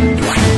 What?